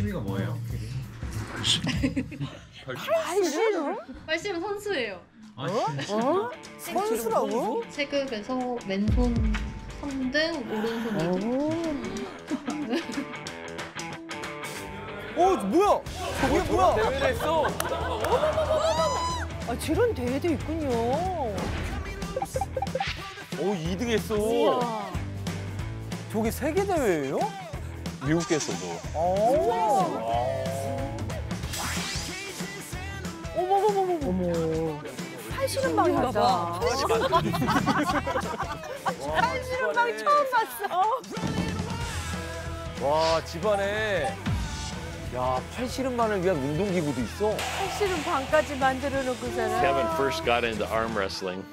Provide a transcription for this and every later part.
취미가 뭐예요? 팔씨름? 말씨름 선수예요. 아, 진짜? 어? 선수라고? 체급에서 왼손 3등, 오른손 2등. 어 뭐야? 저게 뭐야? 대회를 했어. 아 저런 대회도 있군요. 오 2등 했어. 저게 세계 대회예요? 미국에서도. 어. 어머머머머. 어머. 팔씨름 방인가 봐. 팔씨름 방 처음 봤어. 와 집안에 야 팔씨름만을 위한 운동기구도 있어. 팔씨름 방까지 만들어 놓고서는. Kevin first got into arm wrestling.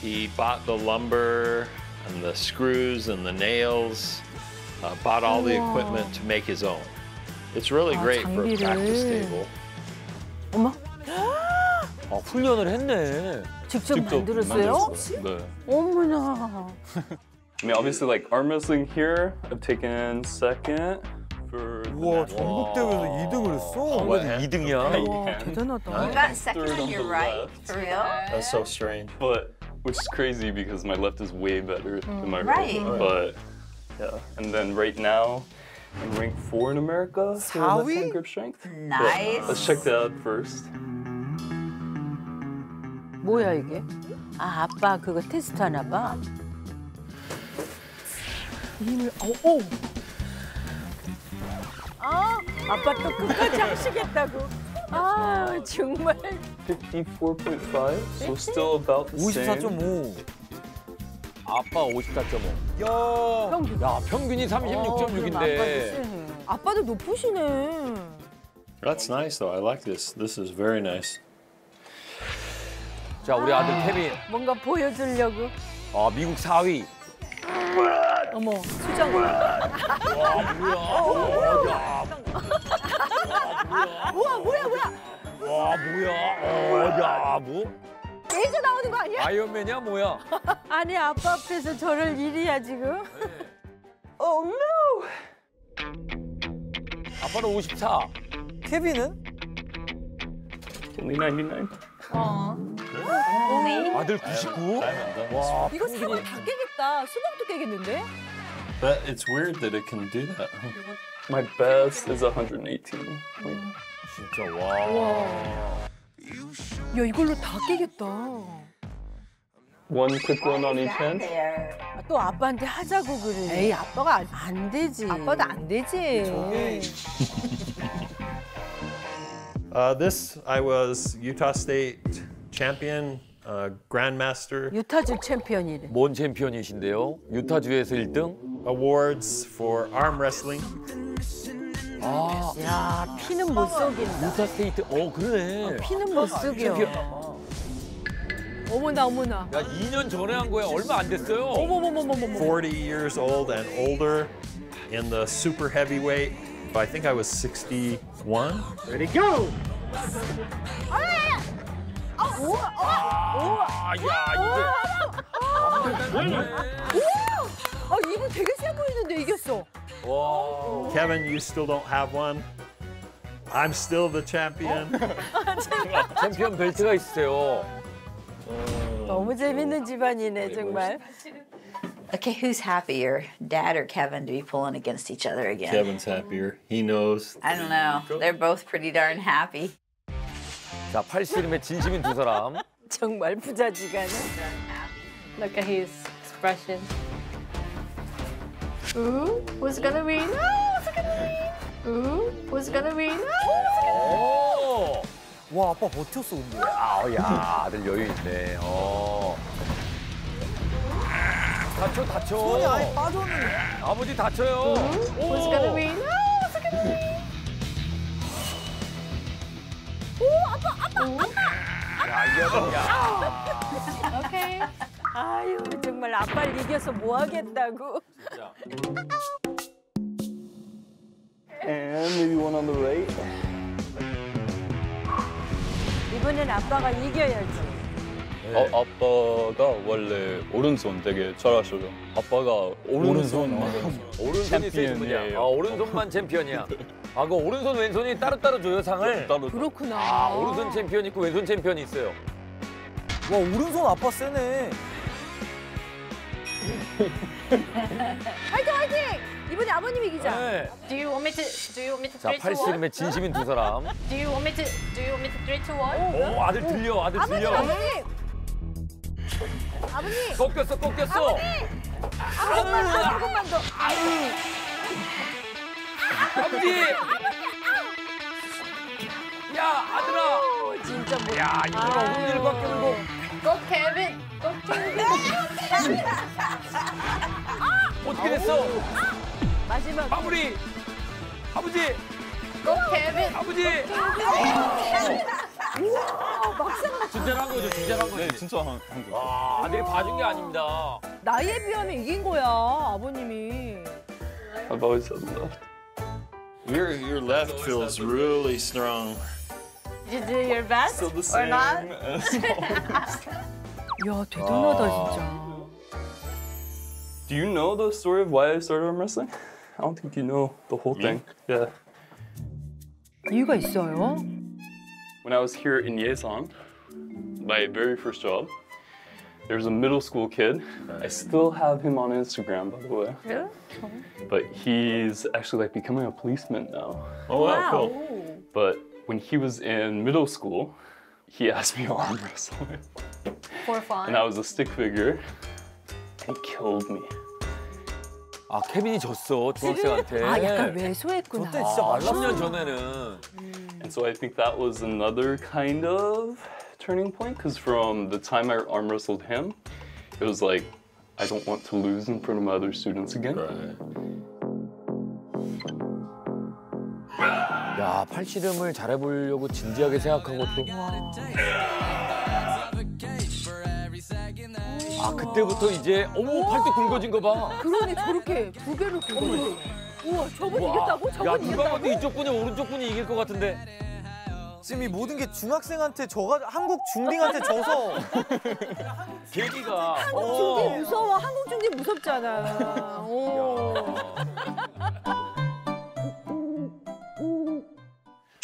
He bought the lumber and the screws and the nails, uh, bought all the equipment to make his own. It's really 아, great for a 장비를. practice table. 어머. 아 훈련을 했네. 직접 만들었어요? 네. 어머나. I mean, obviously, like arm wrestling here, I've taken second for. the 우와 national 전국 대회에서 2등을 했어. 그래도 2등이야. 와 대단하다. got second Third on on your the right, left. for real? That's so strange. But which is crazy because my left is way better than my Right. right. But yeah, and then right now, I'm ranked four in America for left Sawi? hand grip strength. But Nice. let's check that out first. 뭐야 이게? 아 아빠 그거 테스트 하나 봐. 힘을 어 어. 아 아빠 또 끝까지 하시겠다고. 아 정말. 54.5, so still about the same. 54.5. 아빠 54.5. 야. 평균. 야 평균이 36.6인데. 아빠도 높으시네. That's nice though. I like this. This is very nice. 자 우리 아들 케빈. 뭔가 보여주려고. 아 미국 4위. 어머 수정. 우와 뭐야 뭐야. 와 뭐야? 어 야 뭐? 레이저 나오는 거 아니야? 아이언맨이야 뭐야? 아니 아빠 앞에서 저럴 일이야 지금. 아빠는 54. 케빈은? Only 99. 아들 99? 와 이거 사과 다 깨겠다. 수박도 깨겠는데? But it's weird that it can do that. My best is 118. 진짜 와. 야 이걸로 다 깨겠다. One quick one on each hand. There. 아, 또 아빠한테 하자고 그래. 에이 아빠가 안, 안 되지. 아빠도 안 되지. Uh, this, I was Utah State champion, uh, grandmaster 유타주 챔피언이래. 뭔 챔피언이신데요? 유타주에서 1등? awards for arm wrestling. 아 야 피는 못 속인다. Utah State. 어 그러네. 피는 못 속여. 어머나 어머나. 야 2년 전에 한 거야. 얼마 안 됐어요. 어머머머머머. 40 years old and older in the super heavyweight. I think I was 61. 아야 아 이분 되게 세 보이는데 이겼어. 이게. 와. Kevin, you still don't have one. I'm still the champion. 챔피언 벨트가 있으세요. 너무 재밌는 집안이네 정말. Okay, who's happier, Dad or Kevin, to be pulling against each other again? Kevin's happier. He knows. I don't know. They're both pretty darn happy. 자 팔씨름의 진심인 두 사람. 정말 부자지간해. Look at his expression. Ooh, who's gonna win? Oh, who's gonna win? Ooh, who's gonna win? 오. 와 아빠 버텼어 근데. 아 야 아들 여유 있네. 어. 다쳐 다쳐. 손이 아예 빠졌는데. 아버지 다쳐요. Who's gonna win? Oh, who's gonna win? 야 이거 야. Okay. 아유 정말 아빠를 이겨서 뭐 하겠다고. And maybe one on the right. 이번엔 아빠가 이겨야지. 어, 아빠가 원래 오른손 되게 잘하셔요. 아빠가 오른손 오른손이 세신 분이야. 아, 오른손만 챔피언이야. 아, 그 오른손 왼손이 따로따로 줘요, 상을? 따로 그렇구나. 아, 오른손 챔피언 있고 왼손 챔피언이 있어요. 와 오른손 아빠 세네. 화이팅 화이팅! 이번에 아버님 이기자. 네. Do you want me to? Do you want me to 자, three two one? 팔씨름에 진심인 두 사람. Do you want me to? Do you want me to three to one? 오, 아들 들려, 아들 아버님 들려. 아버님. 아버님 꺾였어, 꺾였어. 조금만 더 조금만 더. 아버지! 야, 아들아! 진짜 뭐. 야, 이거 어른 일밖에 물고. 어떻게 됐어? 마지막. 마무리! 아버지! Kevin. 아버지! 진짜로 한 거죠, 진짜로 한 네, 거지. 진짜 한, 한 거. 아, 아들이 봐준 게 아닙니다. 나이에 비하면 이긴 거야 아버님이. I've always said that. Your your left feels really strong. Did you do your best Still the or not? 야 대단하다 진짜. Do you know the story of why I started arm wrestling? I don't think you know the whole thing. Yeah. 이유가 있어요? When I was here in Yesan, my very first job, there was a middle school kid. I still have him on Instagram, by the way. Really? But he's actually like becoming a policeman now. Oh wow, cool. But when he was in middle school, he asked me to arm wrestle him. For fun. And I was a stick figure. He killed me. 아, 케빈이 졌어, 중학생한테. 아 약간 왜소했구나. 그때 진짜 아, 말랐어. 10년 전에는. And so I think that was another kind of turning point because from the time I arm wrestled him, it was like, I don't want to lose in front of my other students again. 야, 팔씨름을 잘해보려고 진지하게 생각한 것도. 아, 그때부터 이제, 어머, 팔뚝 굵어진 거 봐. 그러네 저렇게 두 개를 굴고. 우와 저분 이겼다고? 야, 저분 누가 이겼다고? 봐도 이쪽 분이 오른쪽 분이 이길 것 같은데. 지금 이 모든 게 중학생한테 져가 한국 중딩한테 져서 계기가. 한국 중딩 무서워. 한국 중딩 무섭잖아. 오.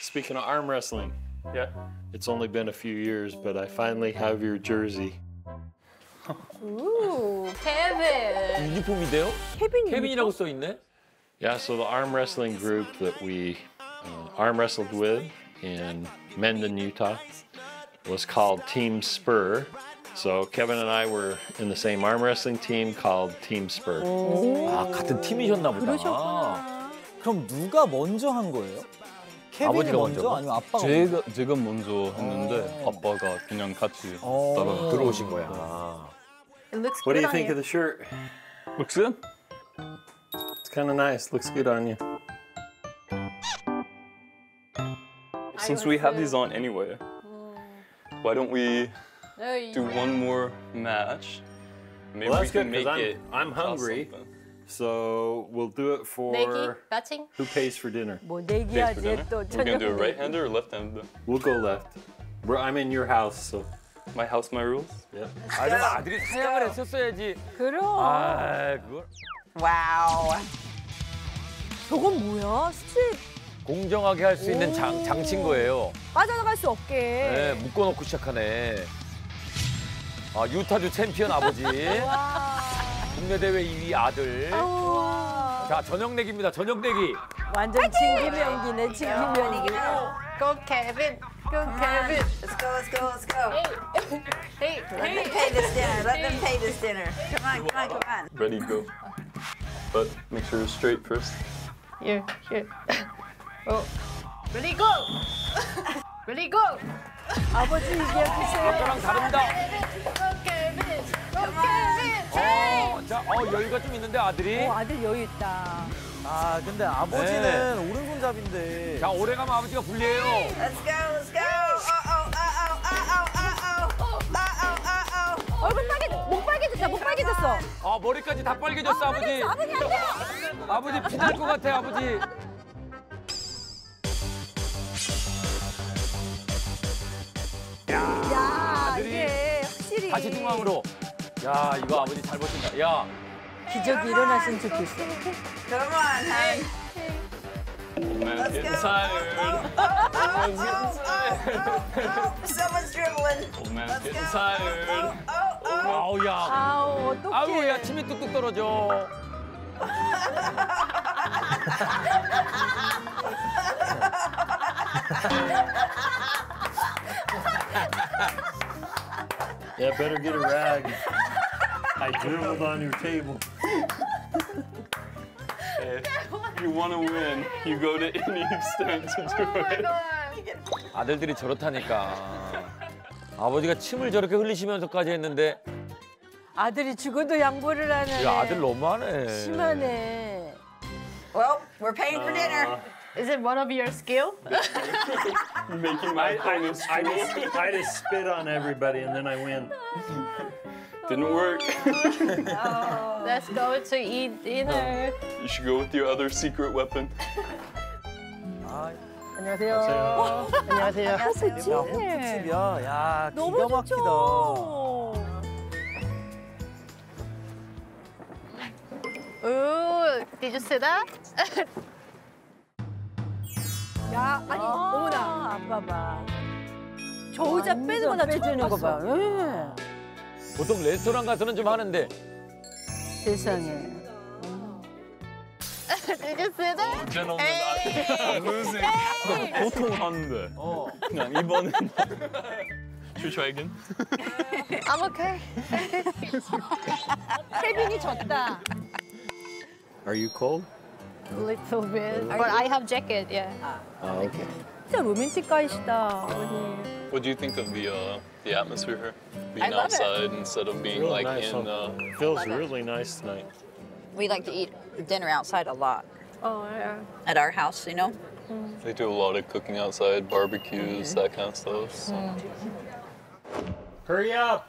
Speaking of arm wrestling, Yeah. it's only been a few years, but I finally have your jersey. Ooh, Kevin. 유니폼인데요? 케빈이. 케빈이라고 써 있네? Yeah, so the arm wrestling group that we uh, arm wrestled with in Mendon, Utah, was called Team Spur. So Kevin and I were in the same arm wrestling team called Team Spur. 아, 같은 팀이셨나 보다. 그러셨구나. 그럼 누가 먼저 한 거예요? 케빈이 아버지가 먼저? 먼저가? 아니면 아빠가 먼저? 제가, 제가 먼저 했는데 아빠가 그냥 같이 어. 따라 들어오신 거야. It looks what good. What do you think you. of the shirt? Looks good. It's kind of nice. Looks good on you. Since we have these on anyway, why don't we do one more match? Maybe well, that's we can good, make it. I'm, I'm hungry. So we'll do it for who pays for dinner. For dinner? We're gonna do a right hander or left hander? We'll go left. I'm in your house, so. My house, my rules. yeah. 아, 좀 아들이 사양을 했었어야지. 그럼. 아, 그걸. 와우. 저건 뭐야? 스트릿 공정하게 할 수 있는 장, 장치인 거예요. 빠져나갈 수 없게. 네, 묶어놓고 시작하네. 아, 유타주 챔피언 아버지. 국내 대회 2위 아들. 자, 저녁 내기입니다. 저녁 내기. 완전 진기명기네 진기명기. Go Kevin. Go Kevin. Let's go, let's go, let's go. Hey, Let them hey. pay this dinner. Let them pay this dinner. Come on, come on, come on. Ready, go. But make sure it's straight first. Here, here. Oh. Ready, go. Ready, go. 아버지 이겨주세요. 아까랑 다릅니다. Go Kevin. Go Kevin. 어, 자, 어, 여유가 좀 있는데 아들이. 어, 아들 여유 있다. 아 근데 아버지는 네. 오른손잡인데 자, 오래 가면 아버지가 불리해요. Let's go, let's go. 얼굴 빨개, 목 빨개졌다, 목 빨개졌어. 아, 머리까지 다 빨개졌어, 아버지. 아버지 안 돼요. 아버지 피날 것 같아, 아버지. 야, 아들이- 이게 확실히. 다시 중앙으로. 야, 이거 아버지 잘 버틴다. 야, 기적이 일어났으면 좋겠어. Come on, hey. Old man Let's getting go. tired. Oh, oh, oh, oh. Someone's dribbling. Old man Let's getting go. tired. Oh, oh, oh. 아우, 야. 아우, 어떡해. 아우, 야, 침이 뚝뚝 떨어져. Yeah, better get a rag. I dribbled on your table. If you want to win, you go to any extent to do it. 아들들이 저렇다니까. 아버지가 침을 저렇게 흘리시면서까지 했는데 아들이 죽어도 양보를 하네. 이 아들 너무하네. 심하네. Well, we're paying for dinner. Is it one of your skill? Making my opponents I drool. just, I just spit on everybody and then I win. Didn't work. Let's go to eat dinner. You should go with your other secret weapon. 안녕하세요. 안녕하세요. 야, 호프집이야. 야, 기가 너무 막히다. Ooh, did you see that? 야, 아니, 어머나. 아빠 봐. 저 의자 빼는 거나 빼주는 거 봐. 예. 보통 레스토랑 가서는 좀 하는데 세상에. I, I'm losing. 보통 하는데. 그냥 이번엔. Again? I'm okay. 케빈이 졌다. Are you cold? Little bit, but I have jacket. Yeah. Oh, okay. 진짜 로맨틱 가이시다, 아버님. What do you think of the uh, the atmosphere here? Being I love it. outside instead of being Really like nice, in. huh? Uh, Feels really nice tonight. We like to eat dinner outside a lot Oh yeah. at our house, you know? they do a lot of cooking outside, barbecues, that kind of stuff. So. Hurry up!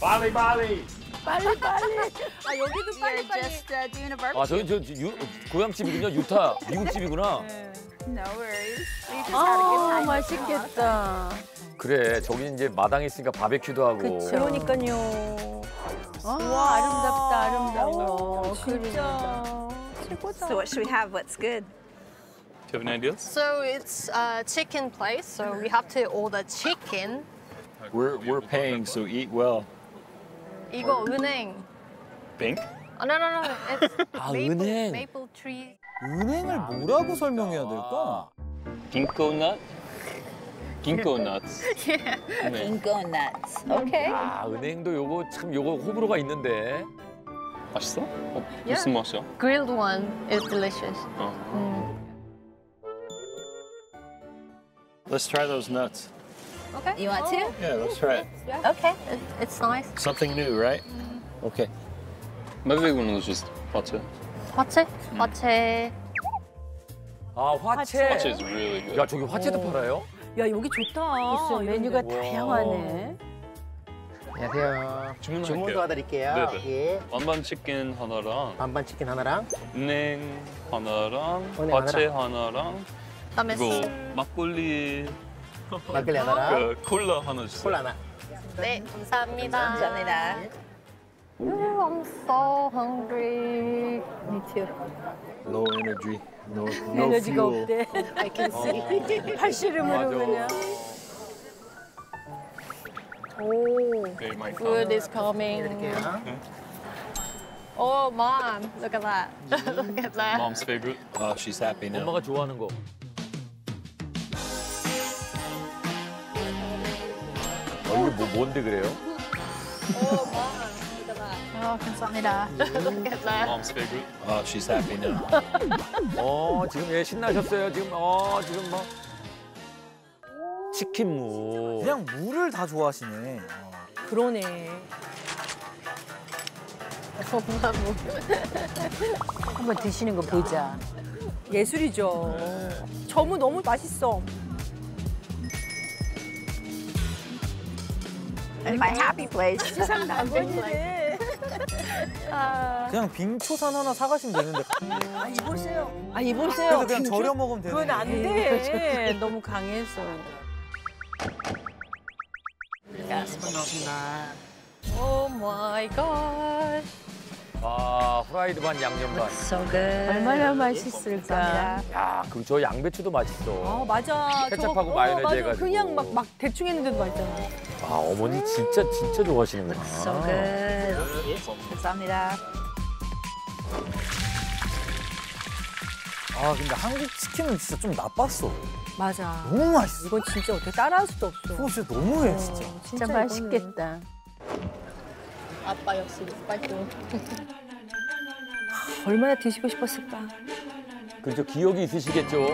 Bali Bali! 빨리 빨리. 아 여기도 빨리 빨리. uh, doing a 아 저기 저 유, 고향집이군요 유타 미국집이구나 No worries. We just 아 맛있겠다. 그래 저기 이제 마당에 있으니까 바베큐도 하고 그쵸. 그러니까요. 와 아름답다 아름다워. 진짜 최고다. So what should we have? What's good? Do you have any ideas? So it's a chicken place. So we have to order chicken. We're, we're paying, so eat well. 이거 은행. Bank? Oh, no no no. It's 아 maple, 은행 maple tree. 은행을 뭐라고 설명해야 될까? Ginkgo nuts. 네. Ginkgo nuts. Okay. 아 은행도 요거 참 요거 호불호가 있는데 맛있어? 어, 무슨 맛이야? Grilled one is delicious. 어. Let's try those nuts. Okay. You want to? Yeah, let's try it. Okay. It, it's nice. Something new, right? Okay. My big one was just 화채. 화채? 화채. 아 화채 화채 is really good. 야 저기 화채도 팔아요? 야 여기 좋다. 글쎄, 메뉴가 다양하네. 안녕하세요. 주문 주문할게요. 도와드릴게요. 네네. 예. 완반 치킨 하나랑 반반 치킨 하나랑 은행 하나랑 은행 화채 하나랑 그다음에 그리고 막걸리 막걸리 하나랑 그 콜라 하나 주세요. 콜라 하나. 네, 감사합니다. 감사합니다. Ooh, I'm so hungry. Me too. Low energy. No, no 에너지가 fuel. 없대. I can see. 팔씨름으로. 그냥. Oh, my food is coming. Oh, mom, look at that. look at that. Mom's favorite. Oh, she's happy now. 엄마가 좋아하는 거 어, 이게 뭐 뭔데 그래요? Oh, mom, 감사합니다. that. Mom's favorite. Oh, she's happy now. 어 지금 예 신나셨어요 지금 어 지금 뭐 치킨 무 그냥 물을 다 좋아하시네. 어. 그러네. 한번 드시는 거 보자. 예술이죠. 저무 너무 맛있어. My happy place. 세상 낙원이네. 아, 그냥 빙초산 하나 사가시면 되는데. 아 이보세요. 아 이보세요. 그래서 그냥 절여 먹으면 되는데. 그건 안 돼. 너무 강해서. Oh my gosh. 아, 프라이드 반 양념 반. So. 얼마나 맛있을까. 야, 그저 양배추도 맛있어. 아 맞아. 케첩하고 저거- 마요네즈 맞아. 해가지고. 그냥 막, 막 대충 했는데도 맛있잖아. 아, 어머니 진짜 진짜 좋아하시는구나. So good. 감사합니다. 아 근데 한국 치킨은 진짜 좀 나빴어. 맞아. 너무 맛있어. 이건 진짜 어떻게 따라할 수도 없어. 그거 진짜 너무해 진짜. 진짜 이거는- 맛있겠다. 아빠 역시 스파이크. 얼마나 드시고 싶었을까. 그죠 기억이 있으시겠죠?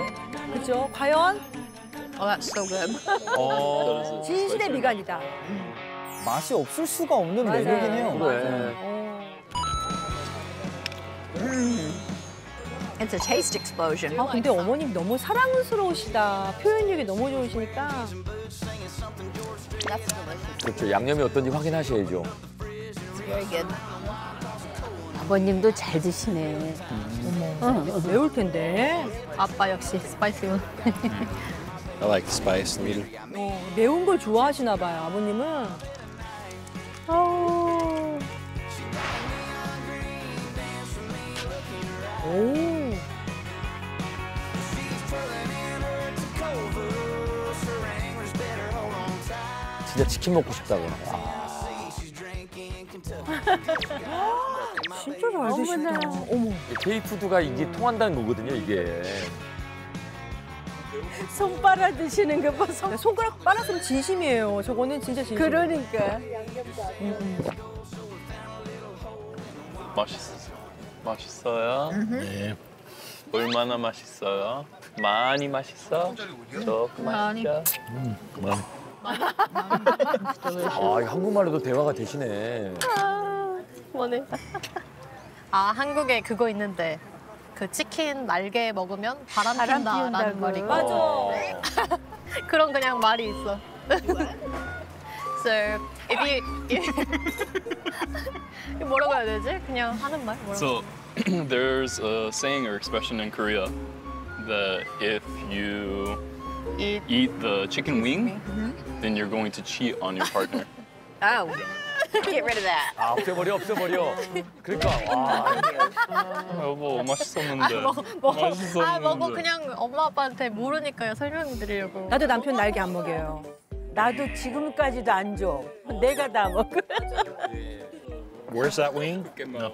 그죠? 과연 Oh, that's so good. 어. 진실의 미간이다. 맛이 없을 수가 없는 맞아요. 매력이긴 해요. 그래. It's a taste explosion. 아 근데 어머님 너무 사랑스러우시다. 표현력이 너무 좋으시니까. That's delicious. 그렇죠. 양념이 어떤지 확인하셔야죠. It's very good. 아버님도 잘 드시네. 어머, 매울 텐데. 아빠 역시 spicy. I like the spice. 어, 매운 걸 좋아하시나 봐요, 아버님은. 어. 오. 진짜 치킨 먹고 싶다고. 진짜 잘 드시다. 어머. K푸드가 이게 통한다는 거거든요, 이게. 손 빨아 드시는 거 봐. 손. 손가락 빨았으면 진심이에요. 저거는 진짜 진심. 그러니까. 맛있어요. 맛있어요? 네. 얼마나 맛있어요? 많이 맛있어? 조금 많이. 맛있어? 아, 이 한국말로도 대화가 되시네. 뭐네? 아 한국에 그거 있는데 그 치킨 날개 먹으면 바람, 핀다라는 말이 있고 맞아. 그런 그냥 말이 있어. so if you 이거 뭐라고 해야 되지? 그냥 하는 말 뭐라고? So there's a saying or expression in Korea that if you Eat. eat the chicken wing, then you're going to cheat on your partner. Oh, get rid of that. 아, 없애버려, 없애버려. 그러니까, 와. 여보 맛있었는데. 먹어, 먹어. 맛있었는데. 아 먹어 그냥 엄마 아빠한테 모르니까요 설명드리려고. 나도 남편 날개 안 먹여요. 나도 지금까지도 안 줘. 내가 다 먹어. Where's that wing? No.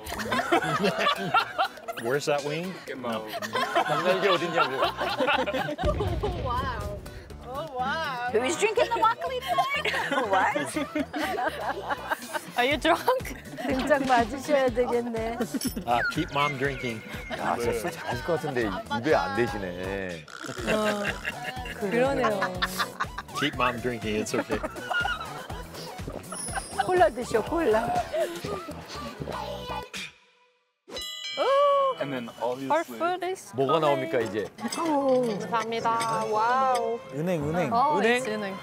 Where's that wing? No. 남날개 어딨냐고. wow. Oh wow. Who's drinking the 막걸리 What? Are you drunk? 등짝 맞으셔야 되겠네. Uh, keep mom drinking. 야, 진짜 술 잘하실 것 같은데 입에 안 대시네. 그러네요. Keep mom drinking. It's okay. 콜라 드셔, 콜라. And then Our obviously food is. 뭐가 나옵니까, 이제? 감사합니다. wow. 은행 은행. 어, 은행.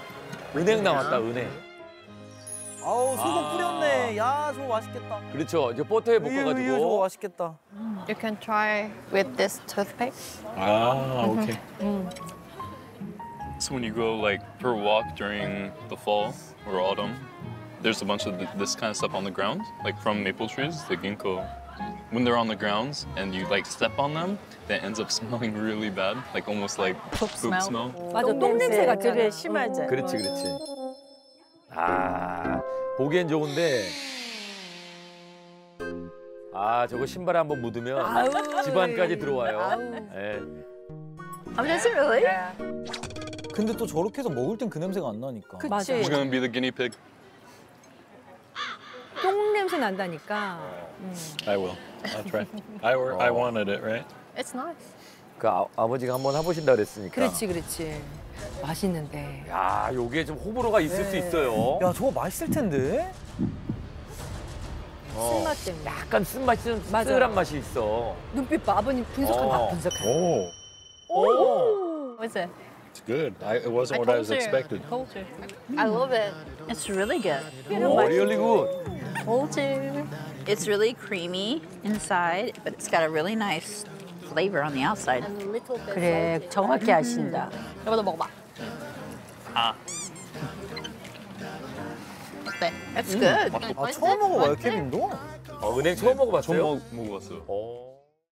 은행 나왔다, 은행. 아우 소금 아. 뿌렸네. 야 저거 맛있겠다. 그렇죠. 이제 버터에 우유 우유 저거 볶아가지고. 맛있겠다. You can try with this toothpick. Ah, okay. So when you go like for a walk during the fall or autumn, there's a bunch of th- this kind of stuff on the ground, like from maple trees, the ginkgo. When they're on the grounds and you like step on them, that ends up smelling really bad, like almost like poop smell. 맞아, 똥 냄새 같잖아. 그래, 심하지. 그렇지, 그렇지. 아, 보기엔 좋은데. 아, 저거 신발에 한번 묻으면 아우. 집안까지 들어와요. 아우. 예. That's really? 근데 또 저렇게 해서 먹을 땐 그 냄새가 안 나니까. 맞아. Who's gonna be the guinea pig? 똥 냄새 난다니까. I will. I'll try. I were, I wanted it, right? It's nice. 그 아, 아버지가 한번 해보신다 그랬으니까. 그렇지, 그렇지. 맛있는데. 야, 요게 좀 호불호가 있을 수 있어요. 야 저거 맛있을 텐데. 어. 쓴맛 때문에. 약간 쓴맛이 좀 맞아. 씁쓸한 맛이 있어. 눈빛 봐, 아버님 분석한 봐, 분석한. Oh, 오. What's it? it's good. I, it wasn't what I was expected. Told you. I love it. It's really good. 오, 리얼리 굿. Told you. It's really creamy inside, but it's got a really nice flavor on the outside. A little bit. 그래, 정확히 아신다. 여보도 먹어봐. That's good. 아 처음 먹어봐요 케빈도? 어, 은행 처음 먹어봤어요? 처음 먹, 먹어봤어요. 어.